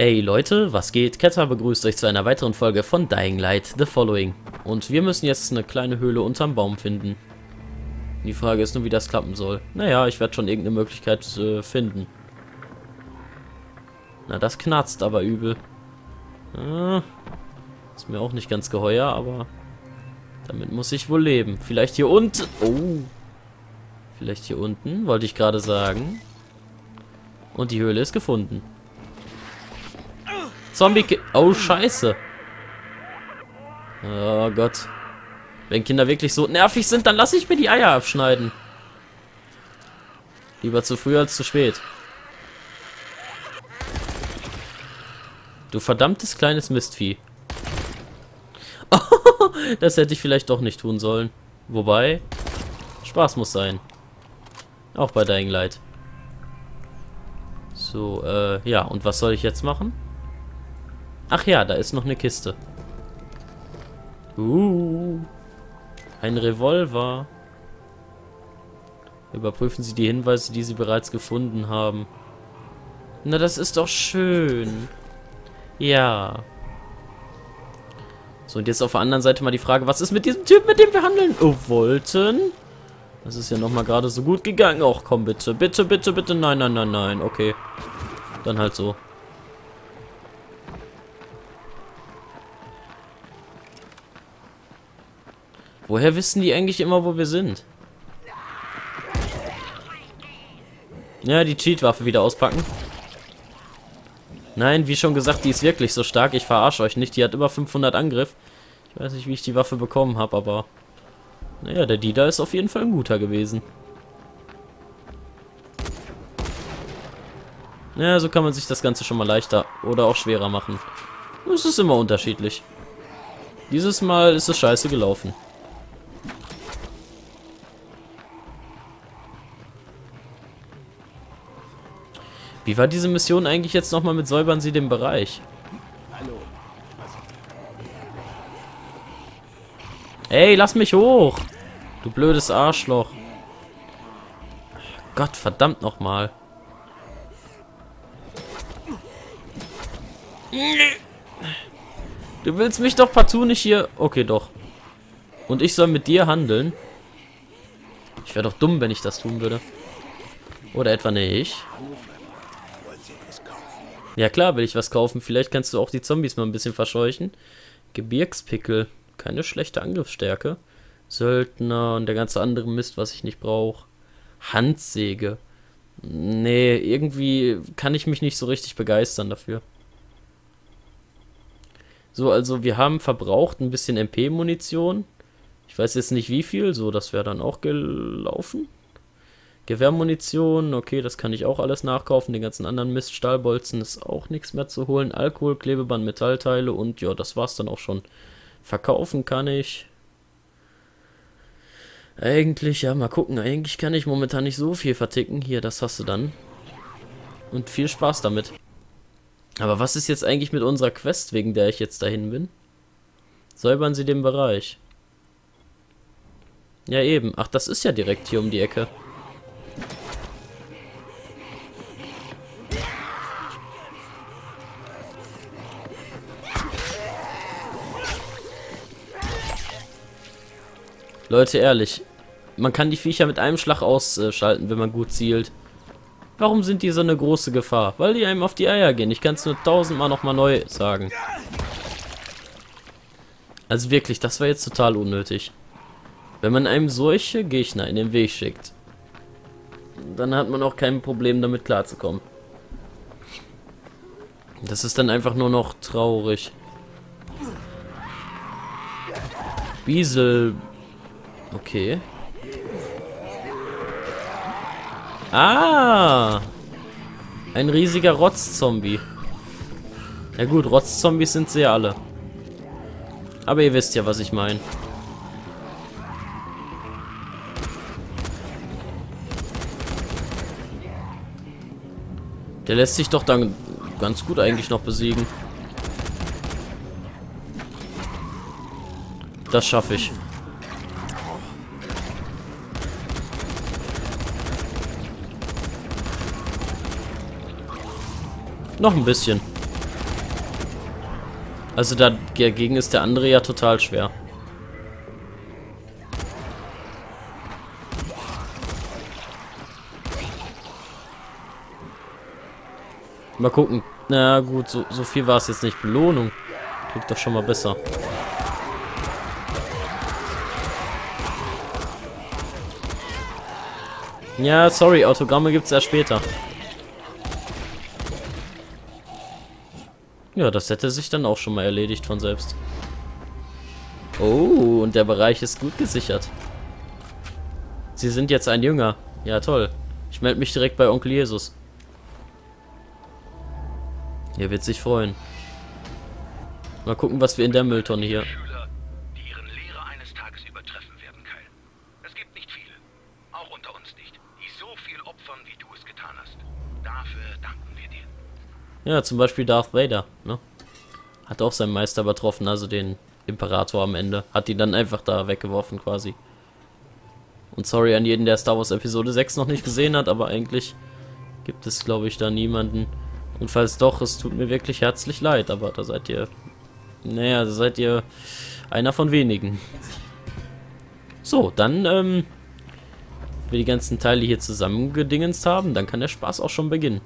Ey Leute, was geht? Ketter begrüßt euch zu einer weiteren Folge von Dying Light The Following. Und wir müssen jetzt eine kleine Höhle unterm Baum finden. Die Frage ist nur, wie das klappen soll. Naja, ich werde schon irgendeine Möglichkeit äh, finden. Na, das knarzt aber übel. Ah, ist mir auch nicht ganz geheuer, aber damit muss ich wohl leben. Vielleicht hier unten. Oh. Vielleicht hier unten, wollte ich gerade sagen. Und die Höhle ist gefunden. Zombie... Oh, scheiße. Oh Gott. Wenn Kinder wirklich so nervig sind, dann lasse ich mir die Eier abschneiden. Lieber zu früh als zu spät. Du verdammtes kleines Mistvieh. das hätte ich vielleicht doch nicht tun sollen. Wobei, Spaß muss sein. Auch bei Dying Light. So, äh, ja, und was soll ich jetzt machen? Ach ja, da ist noch eine Kiste. Uh, ein Revolver. Überprüfen Sie die Hinweise, die Sie bereits gefunden haben. Na, das ist doch schön. Ja. So, und jetzt auf der anderen Seite mal die Frage, was ist mit diesem Typ, mit dem wir handeln oh, wollten? Das ist ja nochmal gerade so gut gegangen. Och, komm bitte, bitte, bitte, bitte, nein, nein, nein, nein, okay. Dann halt so. Woher wissen die eigentlich immer, wo wir sind? Ja, die Cheat-Waffe wieder auspacken. Nein, wie schon gesagt, die ist wirklich so stark. Ich verarsche euch nicht. Die hat über 500 Angriff. Ich weiß nicht, wie ich die Waffe bekommen habe, aber... Naja, der Dida ist auf jeden Fall ein guter gewesen. Ja, so kann man sich das Ganze schon mal leichter oder auch schwerer machen. Es ist immer unterschiedlich. Dieses Mal ist es scheiße gelaufen. Wie war diese Mission eigentlich jetzt nochmal mit Säubern Sie den Bereich? Ey, lass mich hoch! Du blödes Arschloch. Gott, verdammt nochmal. Du willst mich doch partout nicht hier... Okay, doch. Und ich soll mit dir handeln? Ich wäre doch dumm, wenn ich das tun würde. Oder etwa nicht? Ja klar will ich was kaufen. Vielleicht kannst du auch die Zombies mal ein bisschen verscheuchen. Gebirgspickel. Keine schlechte Angriffsstärke. Söldner und der ganze andere Mist, was ich nicht brauche. Handsäge. Nee, irgendwie kann ich mich nicht so richtig begeistern dafür. So, also wir haben verbraucht ein bisschen MP-Munition. Ich weiß jetzt nicht wie viel, so das wäre dann auch gelaufen. Gewehrmunition, okay, das kann ich auch alles nachkaufen. Den ganzen anderen Mist, Stahlbolzen ist auch nichts mehr zu holen. Alkohol, Klebeband, Metallteile und ja, das war's dann auch schon. Verkaufen kann ich. Eigentlich, ja, mal gucken. Eigentlich kann ich momentan nicht so viel verticken. Hier, das hast du dann. Und viel Spaß damit. Aber was ist jetzt eigentlich mit unserer Quest, wegen der ich jetzt dahin bin? Säubern Sie den Bereich. Ja, eben. Ach, das ist ja direkt hier um die Ecke. Leute, ehrlich. Man kann die Viecher mit einem Schlag ausschalten, wenn man gut zielt. Warum sind die so eine große Gefahr? Weil die einem auf die Eier gehen. Ich kann es nur tausendmal nochmal neu sagen. Also wirklich, das war jetzt total unnötig. Wenn man einem solche Gegner in den Weg schickt, dann hat man auch kein Problem damit klarzukommen. Das ist dann einfach nur noch traurig. Biesel Okay. Ah! Ein riesiger Rotzzombie. Ja gut, Rotzzombies sind sie ja alle. Aber ihr wisst ja, was ich meine. Der lässt sich doch dann ganz gut eigentlich noch besiegen. Das schaffe ich. Noch ein bisschen. Also dagegen ist der andere ja total schwer. Mal gucken. Na gut, so, so viel war es jetzt nicht. Belohnung. Klingt doch schon mal besser. Ja, sorry, Autogramme gibt es erst später. Ja, das hätte sich dann auch schon mal erledigt von selbst. Oh, und der Bereich ist gut gesichert. Sie sind jetzt ein Jünger. Ja, toll. Ich melde mich direkt bei Onkel Jesus. Er wird sich freuen. Mal gucken, was wir in der Mülltonne hier... Ja, zum Beispiel Darth Vader, ne? Hat auch seinen Meister übertroffen, also den Imperator am Ende. Hat ihn dann einfach da weggeworfen quasi. Und sorry an jeden, der Star Wars Episode 6 noch nicht gesehen hat, aber eigentlich gibt es, glaube ich, da niemanden. Und falls doch, es tut mir wirklich herzlich leid, aber da seid ihr... Naja, da seid ihr einer von wenigen. So, dann, ähm... Wir die ganzen Teile hier zusammengedingenst haben, dann kann der Spaß auch schon beginnen.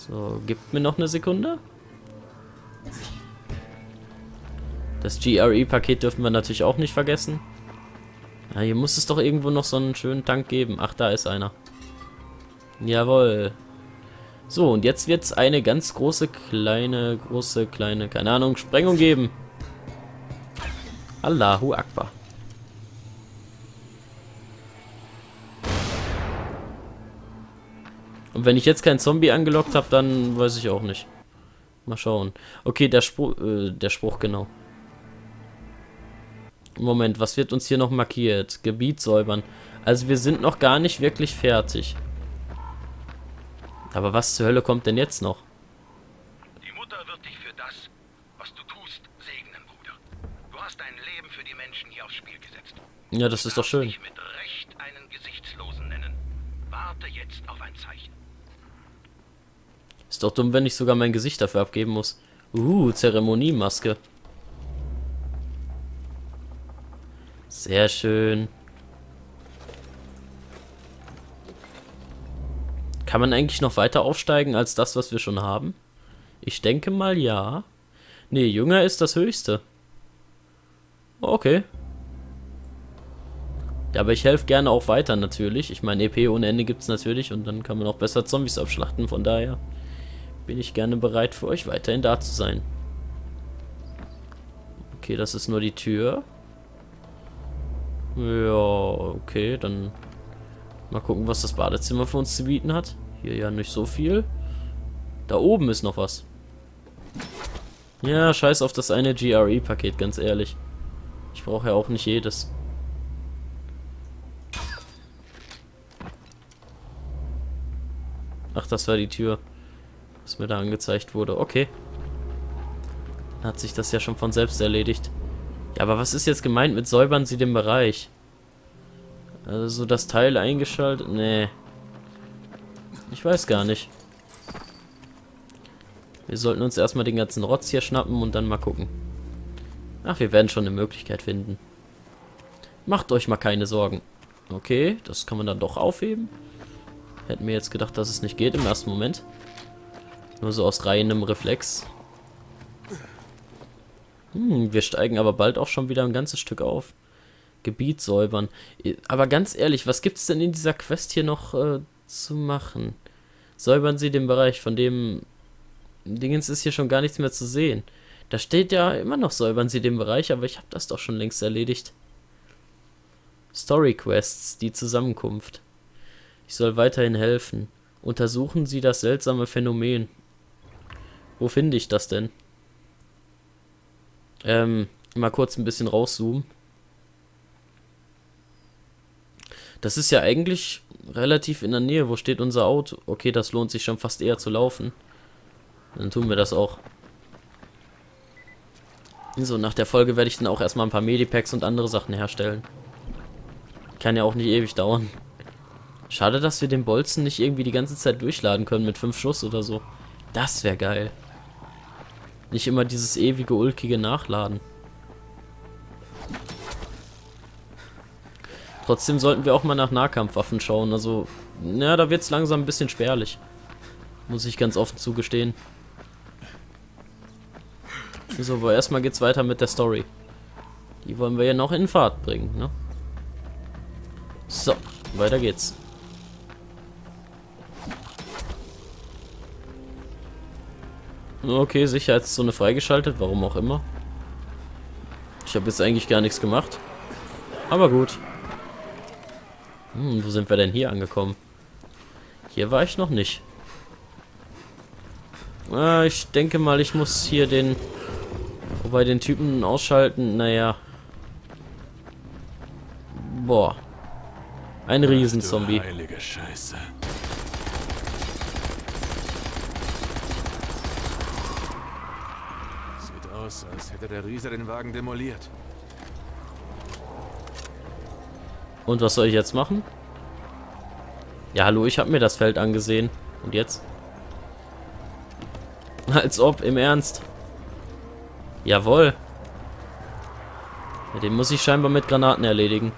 So, gibt mir noch eine Sekunde. Das GRE-Paket dürfen wir natürlich auch nicht vergessen. Ja, hier muss es doch irgendwo noch so einen schönen Tank geben. Ach, da ist einer. Jawohl. So, und jetzt wird es eine ganz große, kleine, große, kleine, keine Ahnung, Sprengung geben. Allahu Akbar. Und wenn ich jetzt keinen Zombie angelockt habe, dann weiß ich auch nicht. Mal schauen. Okay, der Spruch, äh, der Spruch, genau. Moment, was wird uns hier noch markiert? Gebiet säubern. Also wir sind noch gar nicht wirklich fertig. Aber was zur Hölle kommt denn jetzt noch? Die Mutter wird dich für das, was du tust, segnen, Bruder. Du hast dein Leben für die Menschen hier aufs Spiel gesetzt. Ja, das ist doch schön. Mit Recht einen Gesichtslosen nennen. Warte jetzt auf ein Zeichen. Ist doch dumm, wenn ich sogar mein Gesicht dafür abgeben muss. Uh, Zeremoniemaske. Sehr schön. Kann man eigentlich noch weiter aufsteigen als das, was wir schon haben? Ich denke mal ja. Nee, jünger ist das höchste. Okay. Ja, aber ich helfe gerne auch weiter natürlich. Ich meine, EP ohne Ende gibt es natürlich und dann kann man auch besser Zombies abschlachten, von daher bin ich gerne bereit für euch weiterhin da zu sein. Okay, das ist nur die Tür. Ja, okay, dann mal gucken, was das Badezimmer für uns zu bieten hat. Hier ja nicht so viel. Da oben ist noch was. Ja, scheiß auf das eine GRE-Paket, ganz ehrlich. Ich brauche ja auch nicht jedes. Ach, das war die Tür was mir da angezeigt wurde. Okay. Dann hat sich das ja schon von selbst erledigt. Ja, aber was ist jetzt gemeint mit säubern Sie den Bereich? Also das Teil eingeschaltet? Nee. Ich weiß gar nicht. Wir sollten uns erstmal den ganzen Rotz hier schnappen und dann mal gucken. Ach, wir werden schon eine Möglichkeit finden. Macht euch mal keine Sorgen. Okay, das kann man dann doch aufheben. Hätten wir jetzt gedacht, dass es nicht geht im ersten Moment. Nur so aus reinem Reflex. Hm, wir steigen aber bald auch schon wieder ein ganzes Stück auf. Gebiet säubern. Aber ganz ehrlich, was gibt es denn in dieser Quest hier noch äh, zu machen? Säubern Sie den Bereich, von dem Dingens ist hier schon gar nichts mehr zu sehen. Da steht ja immer noch, säubern Sie den Bereich, aber ich habe das doch schon längst erledigt. Story Quests, die Zusammenkunft. Ich soll weiterhin helfen. Untersuchen Sie das seltsame Phänomen. Wo finde ich das denn? Ähm, mal kurz ein bisschen rauszoomen. Das ist ja eigentlich relativ in der Nähe. Wo steht unser Auto? Okay, das lohnt sich schon fast eher zu laufen. Dann tun wir das auch. So, nach der Folge werde ich dann auch erstmal ein paar Medipacks und andere Sachen herstellen. Kann ja auch nicht ewig dauern. Schade, dass wir den Bolzen nicht irgendwie die ganze Zeit durchladen können mit 5 Schuss oder so. Das wäre geil. Nicht immer dieses ewige, ulkige Nachladen. Trotzdem sollten wir auch mal nach Nahkampfwaffen schauen. Also, na, da wird es langsam ein bisschen spärlich. Muss ich ganz offen zugestehen. So, aber erstmal geht's weiter mit der Story. Die wollen wir ja noch in Fahrt bringen, ne? So, weiter geht's. Okay, Sicherheitszone freigeschaltet, warum auch immer. Ich habe jetzt eigentlich gar nichts gemacht. Aber gut. Hm, wo sind wir denn hier angekommen? Hier war ich noch nicht. Äh, ich denke mal, ich muss hier den... Wobei den Typen ausschalten, naja. Boah. Ein Riesenzombie. Heilige Scheiße. Aus, als hätte der Riese den Wagen demoliert. Und was soll ich jetzt machen? Ja, hallo, ich habe mir das Feld angesehen. Und jetzt? Als ob, im Ernst. Jawohl. Ja, den muss ich scheinbar mit Granaten erledigen.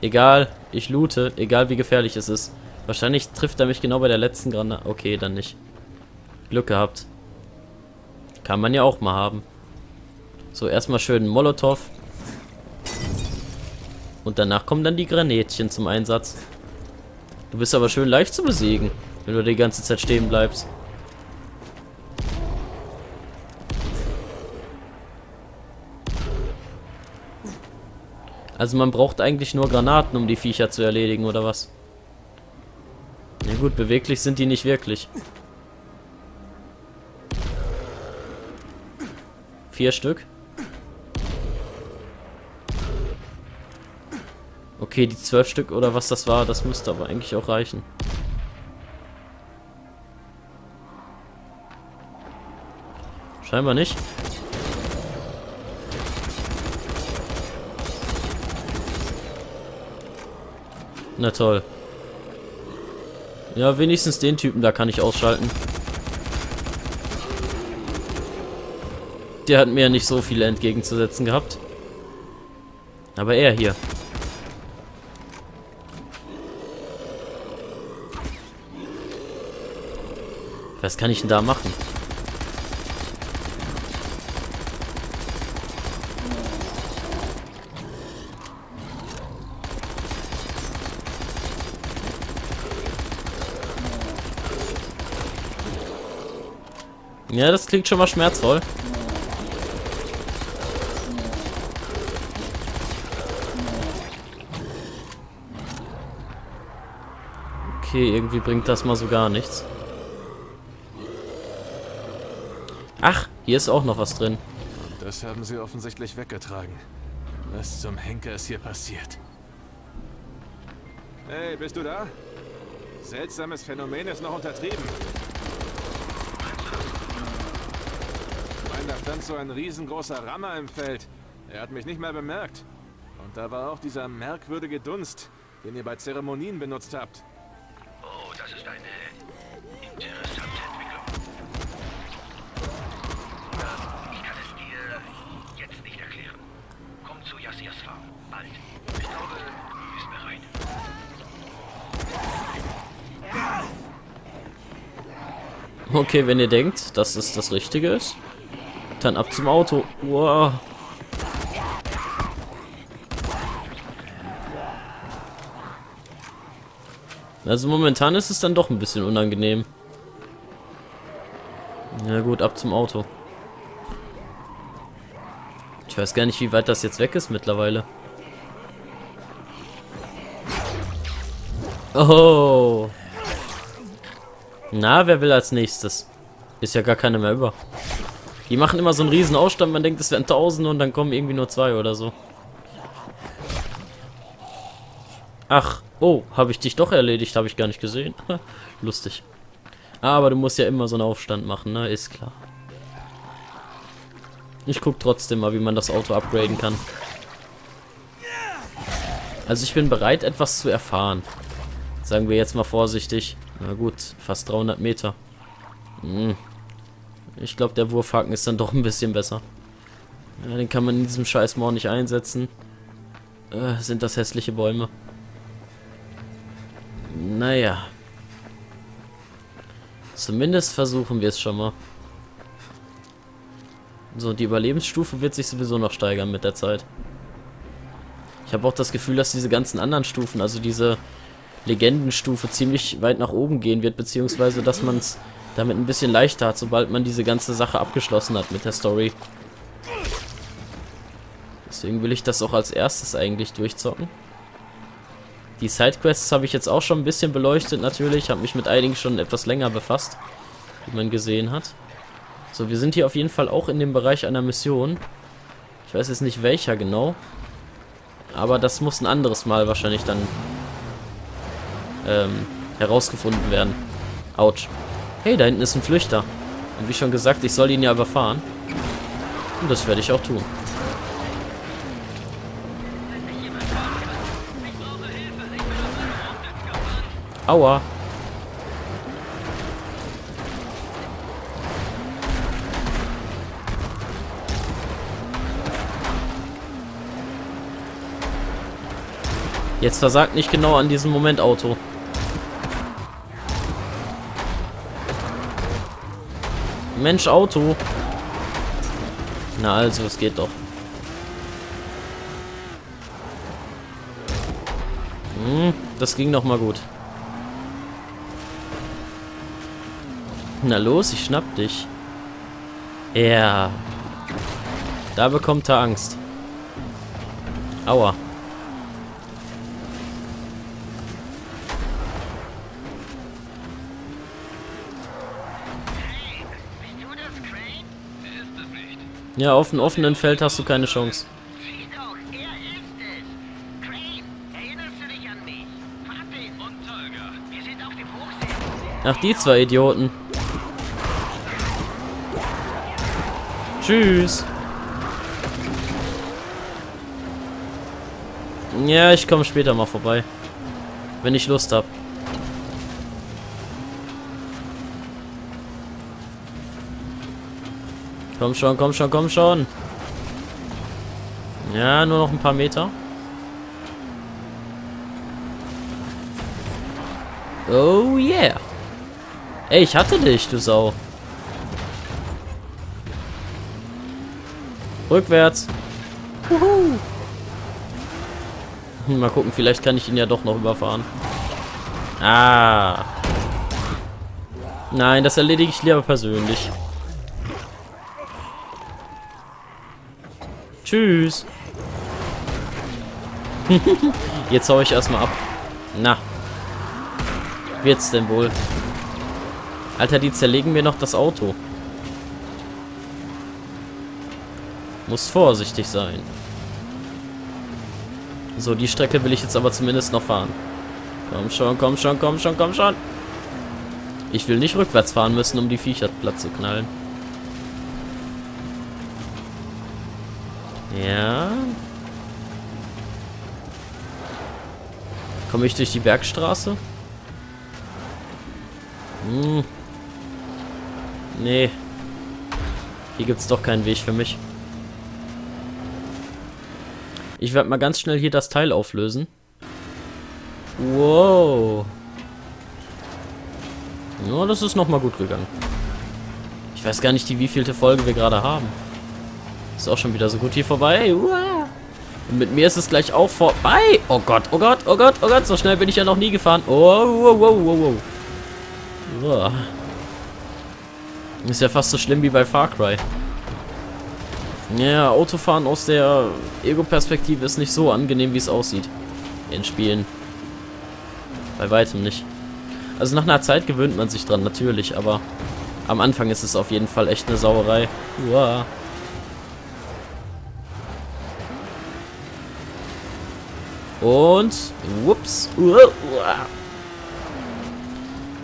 Egal, ich loote, egal wie gefährlich es ist. Wahrscheinlich trifft er mich genau bei der letzten Granate. Okay, dann nicht. Glück gehabt. Kann man ja auch mal haben. So, erstmal schön Molotow. Und danach kommen dann die Granätchen zum Einsatz. Du bist aber schön leicht zu besiegen, wenn du die ganze Zeit stehen bleibst. Also man braucht eigentlich nur Granaten, um die Viecher zu erledigen, oder was? Na gut, beweglich sind die nicht wirklich. Vier Stück. Okay, die zwölf Stück oder was das war, das müsste aber eigentlich auch reichen. Scheinbar nicht. Na toll. Ja, wenigstens den Typen da kann ich ausschalten. Der hat mir ja nicht so viele entgegenzusetzen gehabt. Aber er hier. Was kann ich denn da machen? Ja, das klingt schon mal schmerzvoll. Okay, irgendwie bringt das mal so gar nichts. Ach, hier ist auch noch was drin. Das haben sie offensichtlich weggetragen. Was zum Henker ist hier passiert? Hey, bist du da? Seltsames Phänomen ist noch untertrieben. da stand so ein riesengroßer Rammer im Feld. Er hat mich nicht mehr bemerkt. Und da war auch dieser merkwürdige Dunst, den ihr bei Zeremonien benutzt habt. Okay, wenn ihr denkt, dass es das Richtige ist. Dann ab zum Auto. Wow. Also momentan ist es dann doch ein bisschen unangenehm. Na gut, ab zum Auto. Ich weiß gar nicht, wie weit das jetzt weg ist mittlerweile. Oh. Na, wer will als nächstes? Ist ja gar keiner mehr über. Die machen immer so einen riesen Ausstand, man denkt, es wären tausende und dann kommen irgendwie nur zwei oder so. Ach, oh, habe ich dich doch erledigt, habe ich gar nicht gesehen. Lustig. Aber du musst ja immer so einen Aufstand machen, ne? Ist klar. Ich guck trotzdem mal, wie man das Auto upgraden kann. Also ich bin bereit, etwas zu erfahren. Sagen wir jetzt mal vorsichtig. Na gut, fast 300 Meter. Hm, Ich glaube, der Wurfhaken ist dann doch ein bisschen besser. Ja, den kann man in diesem scheiß Moor nicht einsetzen. Äh, sind das hässliche Bäume. Naja. Zumindest versuchen wir es schon mal. So, die Überlebensstufe wird sich sowieso noch steigern mit der Zeit. Ich habe auch das Gefühl, dass diese ganzen anderen Stufen, also diese Legendenstufe, ziemlich weit nach oben gehen wird, beziehungsweise dass man es damit ein bisschen leichter hat, sobald man diese ganze Sache abgeschlossen hat mit der Story. Deswegen will ich das auch als erstes eigentlich durchzocken. Die Sidequests habe ich jetzt auch schon ein bisschen beleuchtet natürlich, habe mich mit einigen schon etwas länger befasst, wie man gesehen hat. So, wir sind hier auf jeden Fall auch in dem Bereich einer Mission. Ich weiß jetzt nicht welcher genau. Aber das muss ein anderes Mal wahrscheinlich dann ähm, herausgefunden werden. Autsch. Hey, da hinten ist ein Flüchter. Und wie schon gesagt, ich soll ihn ja überfahren. Und das werde ich auch tun. Aua. Jetzt versagt nicht genau an diesem Moment Auto. Mensch, Auto. Na also, es geht doch. Hm, das ging noch mal gut. Na los, ich schnapp dich. Ja. Da bekommt er Angst. Aua. Bist du das, Crane? Er ist es nicht. Ja, auf dem offenen Feld hast du keine Chance. Ach, die zwei Idioten. Tschüss. Ja, ich komme später mal vorbei. Wenn ich Lust habe. Komm schon, komm schon, komm schon. Ja, nur noch ein paar Meter. Oh yeah. Ey, ich hatte dich, du Sau. Rückwärts. Wuhu. Hm, Mal gucken, vielleicht kann ich ihn ja doch noch überfahren. Ah. Nein, das erledige ich lieber persönlich. Tschüss. Jetzt hau ich erstmal ab. Na. Wird's denn wohl? Alter, die zerlegen mir noch das Auto. Muss vorsichtig sein. So, die Strecke will ich jetzt aber zumindest noch fahren. Komm schon, komm schon, komm schon, komm schon. Ich will nicht rückwärts fahren müssen, um die Viecher platt zu knallen. Ja. Komme ich durch die Bergstraße? Hm. Nee. Hier gibt es doch keinen Weg für mich. Ich werde mal ganz schnell hier das Teil auflösen. Wow. Ja, das ist nochmal gut gegangen. Ich weiß gar nicht, die wievielte Folge wir gerade haben. Ist auch schon wieder so gut hier vorbei. Und mit mir ist es gleich auch vorbei. Oh Gott, oh Gott, oh Gott, oh Gott. So schnell bin ich ja noch nie gefahren. Oh, wow, wow, wow. Uah. Ist ja fast so schlimm wie bei Far Cry. Ja, Autofahren aus der Ego-Perspektive ist nicht so angenehm, wie es aussieht. In Spielen. Bei weitem nicht. Also nach einer Zeit gewöhnt man sich dran, natürlich, aber am Anfang ist es auf jeden Fall echt eine Sauerei. Uah. Und, whoops.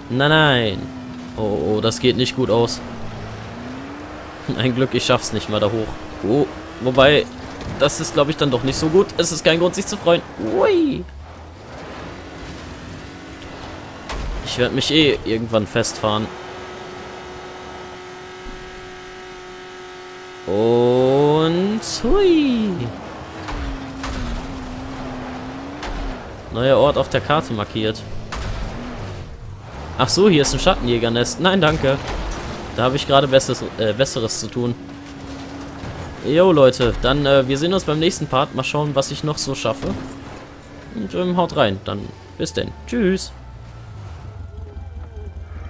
Nein, nein. Oh, oh, das geht nicht gut aus. Ein Glück, ich schaff's nicht mal da hoch. Oh, wobei, das ist, glaube ich, dann doch nicht so gut. Es ist kein Grund, sich zu freuen. Ui. Ich werde mich eh irgendwann festfahren. Und hui. Neuer Ort auf der Karte markiert. Ach so, hier ist ein Schattenjägernest. Nein, danke. Da habe ich gerade Besseres, äh, Besseres zu tun. Jo, Leute, dann äh, wir sehen uns beim nächsten Part. Mal schauen, was ich noch so schaffe. Und ähm, haut rein. Dann bis denn. Tschüss.